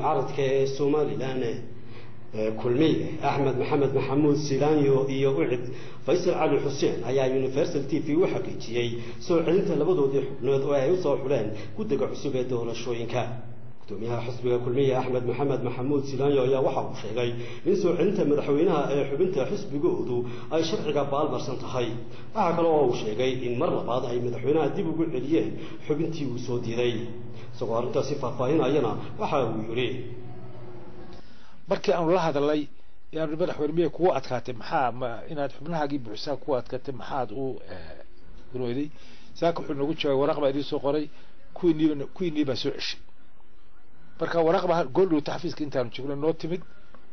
mucaaradka ee somalilan kulmiye axmed maxamed maxamuud silaanyo iyo ucid faysal cali xuseen ayaa universal t v u xaqiijiyey soo celinta labadoodii xubnood oo ay u soo xuleen guddiga cusub ee doorashooyinka gudoomiyaha xisbiga kulmiye axmed maxamed maxamuud silaanyo ayaa waxa uu sheegay in soo celinta madaxweynaha ee xubinta xisbigoodu ay sharciga baalmarsan tahay. Waxaa kale oo uu sheegay in mar labaad ay madaxweynaha dib ugu celiyeen xubintii uu soo diiday. Isagoo arrintaasi faahfaahinayana waxa uu yidhi. Markii aanu la hadalay yaanu madaxweyne miyay kugu adkaatay maxaa ma inaad xubnahaagii buuxsaa kugu adkaatay maxaad u runweyday saaka wuxuu noogu jawaabay waraaq baa idiin soo qoray kuwiiniiba kuwiinii baa soo ceshay marka waraaq baa xafiiska intaanu joogno noo timid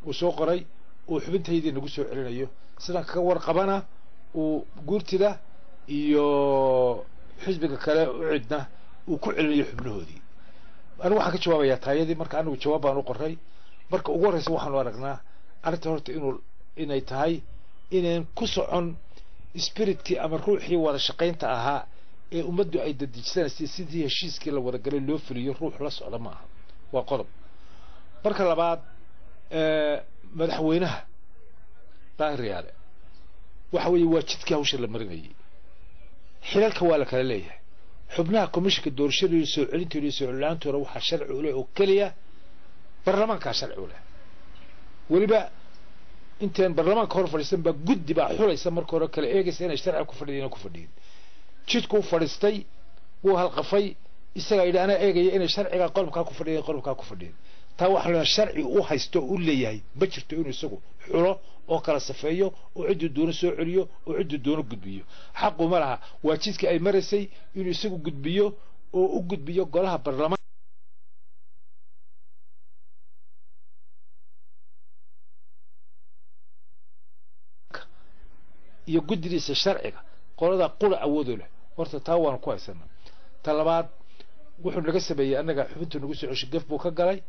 uu soo qoray uu xubintaydii nagu soo celinayo. Sidaan kaga warqabana uu guurtida iyo xisbiga kale u cidna uu ku celinayo xubnahoodii. Anigu waxaan ka jawaabayaa taayadii marka anigu jawaab baan u qoray marka ugu horreysa waxaanu aragnaa arrinta horta inuu inay tahay inayn ku socon spiritkii ama ruuxii wada shaqaynta ahaa ee ummaddu ay dadejisanaysay sidii heshiiskii la wada galay loo fuliyo ruux la socda ma aha waa qodob. Marka labaad madaxweynaha daahiryaale waxa weeye waa jidkii hawsha la marinayay xilalka waa la kala leeyahay. Xubnaha commissionka doorashadooda soo celintooda iyo soo celinaantooda waxaa sharci u leh oo keliya baarlamaankaa sharci u leh. Weliba intaan baarlamaanka hor fadhiisan baa guddi baa xulaysa marka hore kala eegaysa inay sharciga ku fadhiyan ku fadhiyin jidkuu fadhiistay wuu halqafay isagaa yidhi anaa eegaya inay sharciga qodobkaa ku fadhiyan qodobkaa ku fadhiyan taa waxaa leeyahay sharci u haysto u leeyahay ma jirto inuu isagu xulo oo kala safeeyo oo cidduu doono soo celiyo oo cidduu doono gudbiyo. Xaqu ma laha waa jidkii ay maraysay inuu isagu gudbiyo oo u gudbiyo golaha baarlamaan iyo guddigiisa sharciga qolada qura awoodo leh. Horta taa waanu ku haysana ta labaad wuxuu naga sameeyey annaga xubintu nagu soo ceshay gef buu ka galay.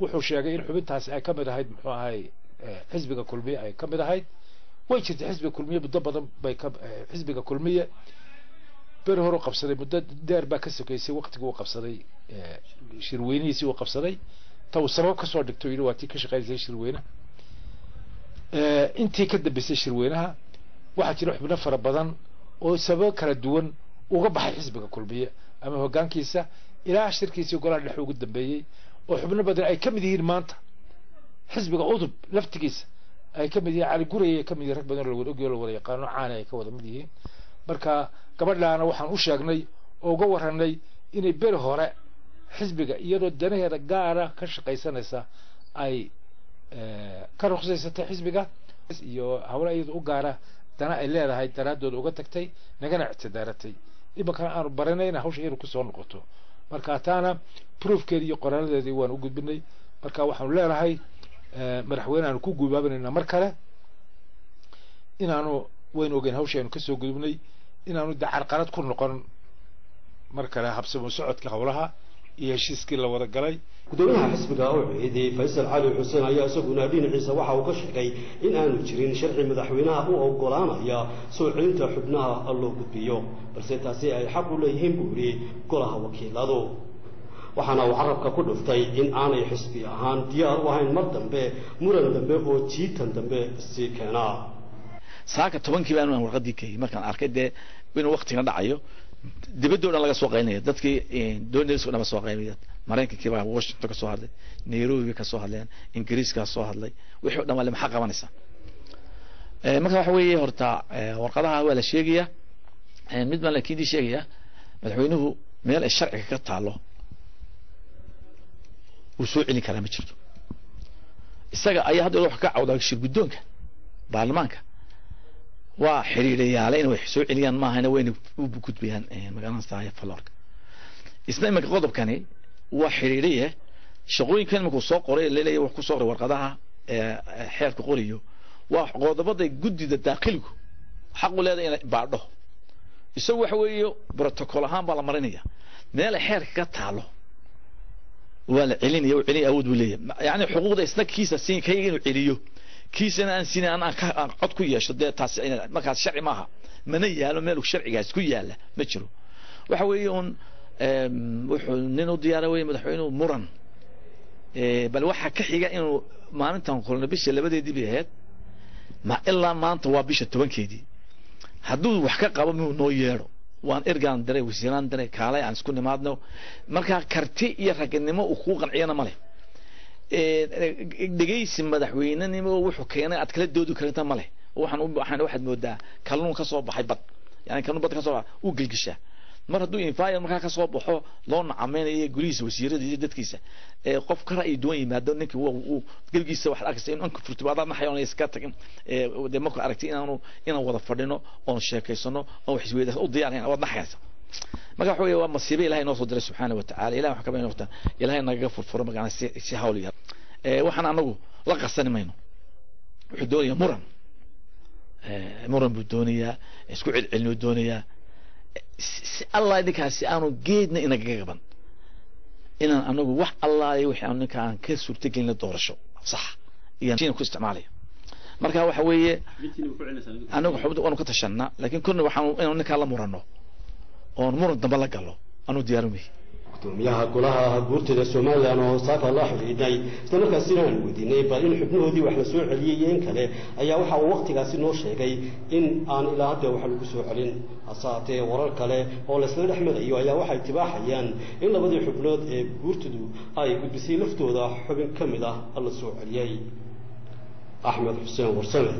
Wuxuu sheegay in xubintaasi ay ka mid ahayd muxuu ahay xisbiga kulmiye ay ka mid ahayd. Way jirtay xisbiga kulmiye muddo badan bay ka xisbiga kulmiye. Beri hore u qabsaday muddo dheer baa ka sokeysay waqtigii uu qabsaday shirweynihiisii uu qabsaday. Ta uu sabab ka soo dhigto yidhi waa tii ka shaqaysay shirweyne. Intii ka dambeysay shirweynaha waxaa jira xubno fara badan oo sababo kala duwan uga baxay xisbiga kulmiye ama hoggaankiisa ilaa shirkiisii golaha dhexe ugu dambeeyey oo xubno badan ay ka mid yihiin maanta. Xisbiga udub laftigiisa ay ka mid yihiin cali guraya ay ka mid yihiin rag badan oo lawada ogyo la wada yaqaano caana ay ka wada mid yihiin. Marka gabadhaana waxaan u sheegnay oo uga warranay inay beri hore xisbiga iyadoo danaheeda gaara ka shaqaysanaysa ay ka ruqsaysatay xisbiga iyo hawla iyada u gaara dana ay leedahay daraadooda uga tagtay nagana ictidaaratay imankana aanu baranayna hawsha iyadu ku soo noqoto. Marka taana proofkeedi iyo qoraaladeedii waanu u gudbinay. Marka waxaanu leenahay madaxweyne aanu ku guubaabanayna mar kale. Inaanu waynu ogeyn hawsha aynu ka soo gudubnay. Inaanu de carqalad ku noqon mar kale habsamo socodka howlaha iyo heshiiskii la wada galay. Gudoomiyaha xisbiga u ciiday faysal cali xuseen ayaa isaguna dhinaciisa waxa uu ka sheegay in aanu jirin sharci madaxweynaha u ogolaanaya soo celinta xubnaha loo gudbiyo. Balse taasi ay xaq u leeyihiin buu yidhi golaha wakiiladu. Waxaana uu carabka ku dhuftay in aanay xisbi ahaan diyaar u ahayn mar dambe muran dambe oo jiitan dambe sii keenaa saaka tobankii baan warqadii kayay markaan arkay dee inuu waktiga dhacayo dibadoo dhan laga soo qaynaya dadkii doonayso dhan soo qaynaya maraykankii washington ka hadlay. Nairobi ka hadleen. Ingiriiskaa soo hadlay. Wixii o dhan waa maxaa qabanaysaa marka waxa weeye horta warqadaha waa la sheegayaa. Mid baan laakiin dii sheegayaa madaxweynuhu meel ay sharciga ka taalo uu soo celin karaa ma jirto. Isaga ayaa hadda wax ka cawdaa shir baarlamaanka waa xiriirayaale inay wax soo celiyaan maahana wayna u gudbayaan magaalada falorka isna iminka qodobkani waa xiriiraye shaqooyinkan iminka soo qoray la leeyahay wax ku soo qoray warqadaha xeerka qoriyo. Waa qodobada guddida daaqiligu xaq u leedahay inay baadho. Isagu waxa weeye protocol ahaan baa la marinaya. Meel xeerka ka taalo waa la celinaya celinaya awood buu leeyahay. Yani xuquuqda isna kiisa siin kayga inuu celiyo kiisana aan siin aan cod ku yeesho dee taasi markaas sharci maaha. Mana yaalo meel sharcigaas ku yaalla ma jiro. Waxa weeye un wuxuu nin u diyaara weye madaxweynuhu muran. Bal waxaa ka xiga inuu maalintan kulna bisha labadeedii ahayd. Ma ilaa maanta waa bisha tobankeedii. Hadduu wax ka qabo muu noo yeedho. Waan ergaan diray wasiiraan diray kaalay aan isku nimaadno. Markaa karti iyo raganimo uu kuu qanciyana ma leh dhegaysi madaxweynenimo wuxuu keenay aad kala doodi karta ma leh. Waxaan waxaad moodaa kalluun ka soo baxay bad. Yani kalluun bad ka soo baxay uu gelgishaa. Mar hadduu infire markaa ka soo baxo loo nacameynayo gurihiisa wasiirada iyo dadkiisa. Qof ka ra'yi duwan yimaado ninkii gelgiisa waxaad arkaysa in anka furtiba adaa naxayo iska tagin? Dee marku aragtay inaanu inaan wada fadhino oon sheekaysano oon wax isweydaas u diyaarhayn waad naxaysa marka waxa weeye waa masiibo ilahay noo soo diray subxaana wa tacaala. Ilahay wax kamay noqotaa ilahay nagaga furfuro magana si si hawl yar. Waxaan anagu la qasani mayno. Wuxuu doonayaa muran. Muran buu doonayaa isku celcelinuu doonayaa. Si allah ninkaasi aanu geedna inagaga gaban. Inaan anagu wax allaale wixii aanu ninka aan ka suurtagelina doorasho. Sax. Iyo ku isticmaalaya. Marka waxa weeye anagu xubda waanu ka tashanaa laakiin kuna waxaan inaanu ninkaa la murano oon muran dambe la galo anu diyaarumahi gudoomiyaha golaha guurtida somalilan oo saaka la xidhiidhnay isla markaasina aan weydiinay bal in xubnahoodii wax la soo celiyey iyo in kale ayaa waxa uu waqtigaasi noo sheegay in aan ilaa hadda wax lagu soo celin. Hase haatee warar kale oo laysla dhex marayo ayaa waxay tibaaxayaan in labadii xubnood ee guurtidu ay gudbisay laftooda xubin ka mid ah la soo celiyey axmed xuseen warsame